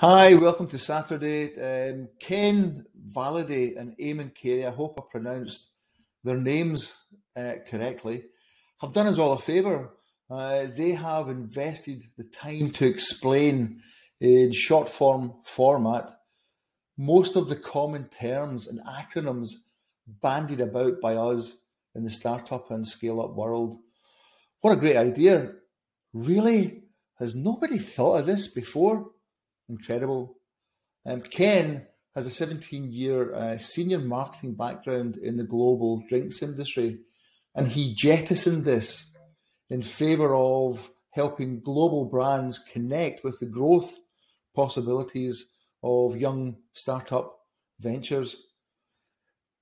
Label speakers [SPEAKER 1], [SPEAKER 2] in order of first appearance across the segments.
[SPEAKER 1] Hi, welcome to Saturday. Um, Ken Valaday and Eamonn Carey, I hope I pronounced their names uh, correctly, have done us all a favour. Uh, they have invested the time to explain in short form format most of the common terms and acronyms bandied about by us in the startup and scale up world. What a great idea! Really? Has nobody thought of this before? Incredible. Um, Ken has a 17 year uh, senior marketing background in the global drinks industry, and he jettisoned this in favor of helping global brands connect with the growth possibilities of young startup ventures.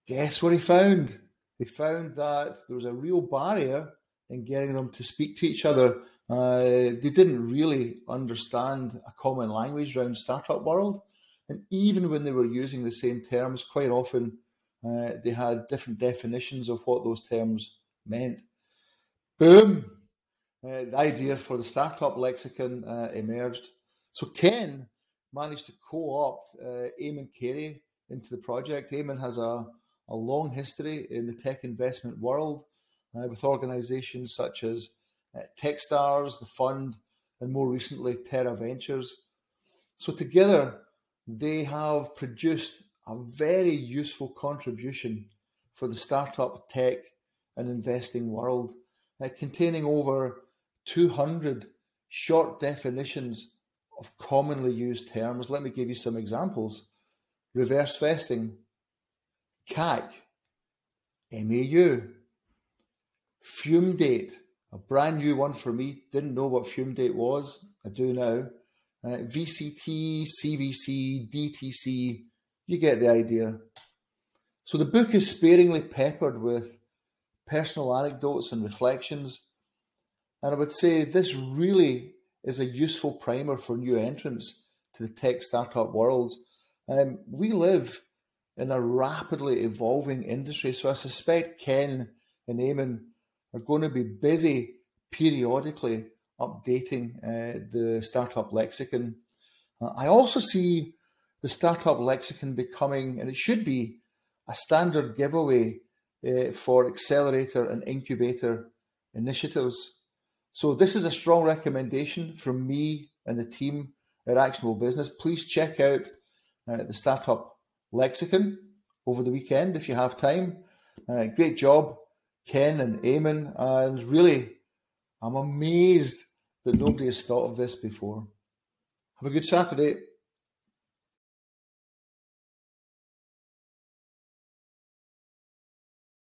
[SPEAKER 1] Guess what he found? He found that there was a real barrier in getting them to speak to each other. Uh, they didn't really understand a common language around startup world, and even when they were using the same terms, quite often uh, they had different definitions of what those terms meant. Boom! Uh, the idea for the startup lexicon uh, emerged. So Ken managed to co-opt uh, Eamonn Carey into the project. Eamonn has a, a long history in the tech investment world uh, with organizations such as uh, Techstars, the fund, and more recently Tera Ventures. So together, they have produced a very useful contribution for the startup tech and investing world, uh, containing over 200 short definitions of commonly used terms. Let me give you some examples reverse vesting, CAC, MAU, fume date, a brand new one for me. Didn't know what fume date was. I do now. Uh, VCT, CVC, DTC, you get the idea. So the book is sparingly peppered with personal anecdotes and reflections. And I would say this really is a useful primer for new entrants to the tech startup worlds. Um, we live in a rapidly evolving industry, so I suspect Ken and Eamonn are going to be busy periodically updating uh, the startup lexicon. Uh, I also see the startup lexicon becoming, and it should be, a standard giveaway uh, for accelerator and incubator initiatives. So this is a strong recommendation from me and the team at Actionable Business. Please check out uh, the Startup Lexicon over the weekend if you have time. Uh, great job, Ken and Eamonn, and really, I'm amazed that nobody has thought of this before. Have a good Saturday.